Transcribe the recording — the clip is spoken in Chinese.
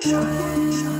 想下